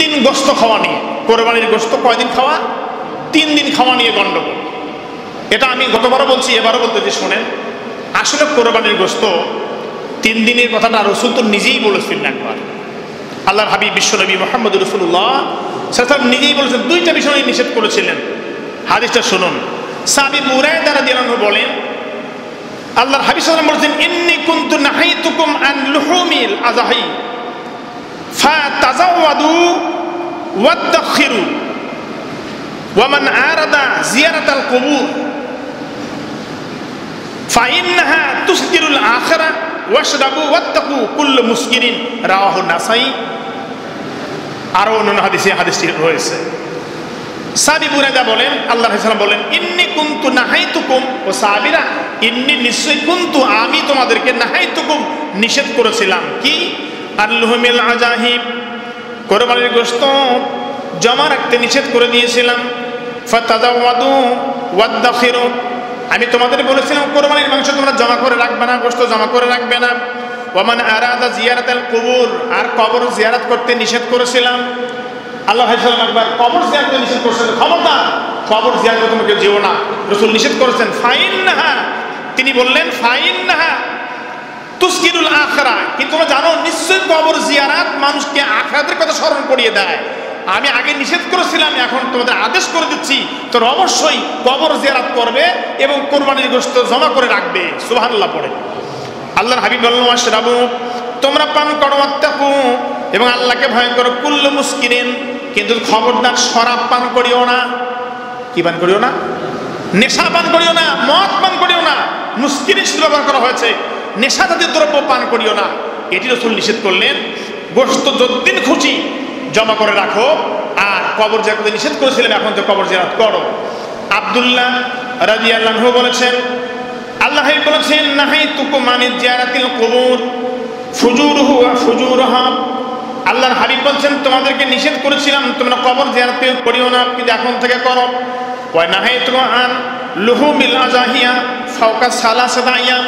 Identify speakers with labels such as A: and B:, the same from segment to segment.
A: দিন গোস্ত খাওয়া নিয়ে, কোরবানির গোস্ত কয়দিন খাওয়া? তিন দিন খাওয়া নিয়ে গণ্ডগোল এটা আমি গতবারও বলছি, এবারও বলতে যে শোনেন, আসলে কোরবানির গোস্ত তিন দিনের কথাটা রসুল তো নিজেই বলেছিলেন একবার। আল্লাহর হাবিব বিশ্বনবী মোহাম্মদ রসুল্লাহ সাল্লাম নিজেই বলেছেন, দুইটা বিষয় নিষেধ করেছিলেন। হাদিসটা শুনুন। সাবি মুরায় দ্বারা দিলানো বলেন, আল্লাহর হাবিব বলেছেন, ইন্নি কুনতু নাহাইতুকুম আন লুহুমিল আজাহি ফা তাজাওয়াদু ওয়াদ্দাখিরু ওয়ামান আরাদা জিয়ারাতাল কুবুর ফাইন্নাহা তুসকিরুল আখিরা ওয়াশরাবু ওয়াত্তাকু কুল্লু মুসকিরিন রাওয়াহু নাসাই। আরও অন্যান্য হাদিসে হাদিসটি রয়েছে। সাবি বুরাদা বলেন আল্লাহ সাল্লাম বলেন, ইন্নি কুন্তু নাহাইতুকুম ও সাবিরা, ইন্নি নিশ্চয়ই কুন্তু আমি তোমাদেরকে নাহাইতুকুম নিষেধ করেছিলাম। কি? জমা রাখতে নিষেধ করে দিয়েছিলাম। আমি তোমাদের বলেছিলাম, কোরবানির মাংস তোমরা জমা করে রাখবে না গোস্ত জমা করে রাখবে না। ওমান আরাদা জিয়ারাতাল কুবুর, আর কবর জিয়ারাত করতে নিষেধ করেছিলাম। আল্লাহ একবার কবর জিয়ারত নিষেধ করেছিলেন। খবরদার, কবর জিয়ারত তোমাকে যেও না। রসুল নিষেধ করেছেন ফাইন নাহা তিনি বললেন ফাইন নাহা তুস্কিরুল আখরা। কিন্তু তোমরা জানো, নিশ্চয়ই কবর জিয়ারাত মানুষকে আখরাতের কথা স্মরণ করিয়ে দেয়। আমি আগে নিষেধ করেছিলাম, এখন তোমাদের আদেশ করে দিচ্ছি, তোর অবশ্যই কবর জিয়ারাত করবে এবং কোরবানির গোস্ত জমা করে রাখবে। সুবহানাল্লাহ পড়ে। আল্লাহর হাবিব বললাম আশরাবু তোমরা পান করো এবং আল্লাহকে ভয় করো, কুল্লু মুস্কিরিন। কিন্তু খবরদার শরাব পান করিও না। কি পান করিও না? নেশা পান করিও না, মদ পান করিও না। মুস্কিরিন ব্যবহার করা হয়েছে। নেশা জাতীয় দ্রব্য পান করিও না। এটি রসুল নিষেধ করলেন গোস্ত যদ্দিন খুশি জমা করে রাখো, আর কবর জিয়ারত নিষেধ করেছিলেন, এখন তো কবর জিয়ারত করো। আবদুল্লাহ রাজি আল্লাহ বলেছেন আল্লাহ বলেছেন নাহাই তুকু মানিত জিয়ারাতিল কবর, ফুজুরহু ফুজুরহা। আল্লাহর হাবিব বলছেন, তোমাদেরকে নিষেধ করেছিলাম, তোমরা কবর জিয়ারত করিও না কিন্তু এখন থেকে করো। ওয়া নাহাই তুকু আন লুহুমিল আজাহিয়া ফাওকা সালাসাদাইয়া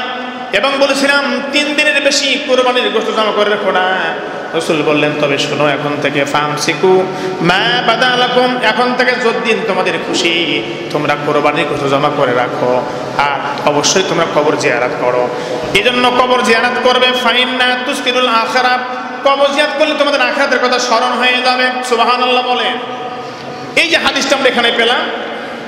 A: এবং বলেছিলাম, তিন দিনের বেশি কোরবানির গোস্ত জমা করে রাখো না। রসুল বললেন, তবে শোনো, এখন থেকে ফার্ম শিখু মা বাদা আলাকুম এখন থেকে যদ্দিন তোমাদের খুশি, তোমরা কোরবানির গোস্ত জমা করে রাখো আর অবশ্যই তোমরা কবর জিয়ারাত করো। এই জন্য কবর জিয়ারাত করবে ফাইন না তুস্কিরুল আখারাপ কবর জিয়াত করলে তোমাদের আখারাতের কথা স্মরণ হয়ে যাবে সুবাহান আল্লাহ বলেন। এই যে হাদিসটা আমরা এখানে পেলাম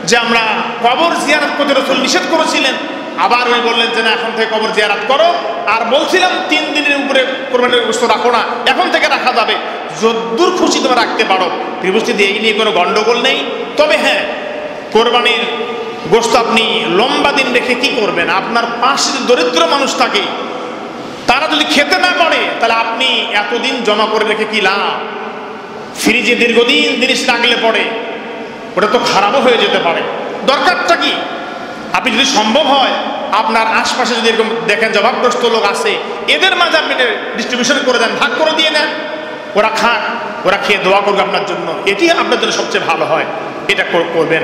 A: যে আমরা কবর জিয়ারাত করতে রসুল নিষেধ করেছিলেন আবার উনি বললেন যে, না, এখন থেকে কবর জিয়ারাত করো। আর বলছিলাম, তিন দিনের উপরে কোরবানির গোস্ত রাখো না, এখন থেকে রাখা যাবে। যদ্দূর খুশি তোমরা রাখতে পারো। ত্রিপুষ্টিতে এই নিয়ে কোনো গণ্ডগোল নেই। তবে হ্যাঁ কোরবানির গোস্ত আপনি লম্বা দিন রেখে কি করবেন? আপনার পাশে যদি দরিদ্র মানুষ থাকে, তারা যদি খেতে না পারে, তাহলে আপনি এতদিন জমা করে রেখে কি লাভ? ফ্রিজে দীর্ঘদিন জিনিস রাখলে পরে ওটা তো খারাপও হয়ে যেতে পারে। দরকারটা কি? আপনি যদি সম্ভব হয়, আপনার আশপাশে যদি এরকম দেখেন জবাবগ্রস্ত লোক আছে, এদের মাঝে আপনি ডিস্ট্রিবিউশন করে দেন, ভাগ করে দিয়ে নেন। ওরা খান ওরা খেয়ে দোয়া করবে আপনার জন্য। এটি আপনার জন্য সবচেয়ে ভালো হয়। এটা করবেন।